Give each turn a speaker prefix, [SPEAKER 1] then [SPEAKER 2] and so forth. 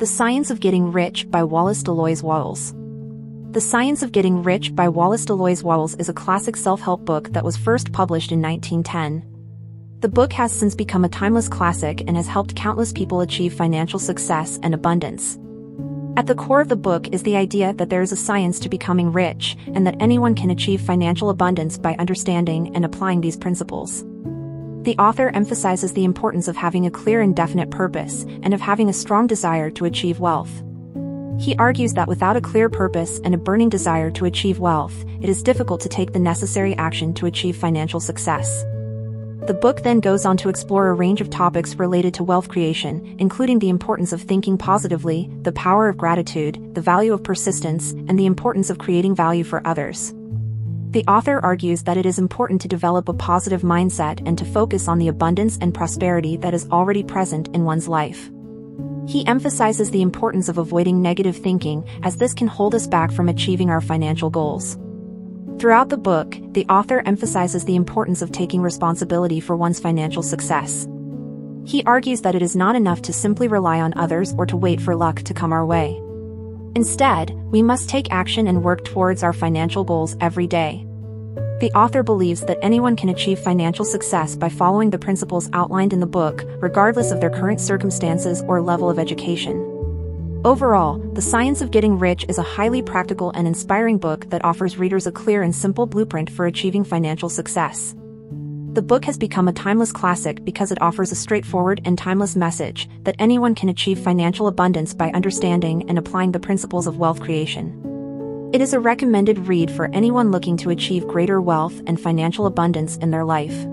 [SPEAKER 1] The Science of Getting Rich by Wallace Delois Wattles. The Science of Getting Rich by Wallace Delois Wattles is a classic self-help book that was first published in 1910. The book has since become a timeless classic and has helped countless people achieve financial success and abundance. At the core of the book is the idea that there is a science to becoming rich and that anyone can achieve financial abundance by understanding and applying these principles. The author emphasizes the importance of having a clear and definite purpose and of having a strong desire to achieve wealth. He argues that without a clear purpose and a burning desire to achieve wealth, it is difficult to take the necessary action to achieve financial success. The book then goes on to explore a range of topics related to wealth creation, including the importance of thinking positively, the power of gratitude, the value of persistence, and the importance of creating value for others. The author argues that it is important to develop a positive mindset and to focus on the abundance and prosperity that is already present in one's life. He emphasizes the importance of avoiding negative thinking, as this can hold us back from achieving our financial goals. Throughout the book, the author emphasizes the importance of taking responsibility for one's financial success. He argues that it is not enough to simply rely on others or to wait for luck to come our way. Instead, we must take action and work towards our financial goals every day. The author believes that anyone can achieve financial success by following the principles outlined in the book, regardless of their current circumstances or level of education. Overall, The Science of Getting Rich is a highly practical and inspiring book that offers readers a clear and simple blueprint for achieving financial success. The book has become a timeless classic because it offers a straightforward and timeless message that anyone can achieve financial abundance by understanding and applying the principles of wealth creation. It is a recommended read for anyone looking to achieve greater wealth and financial abundance in their life.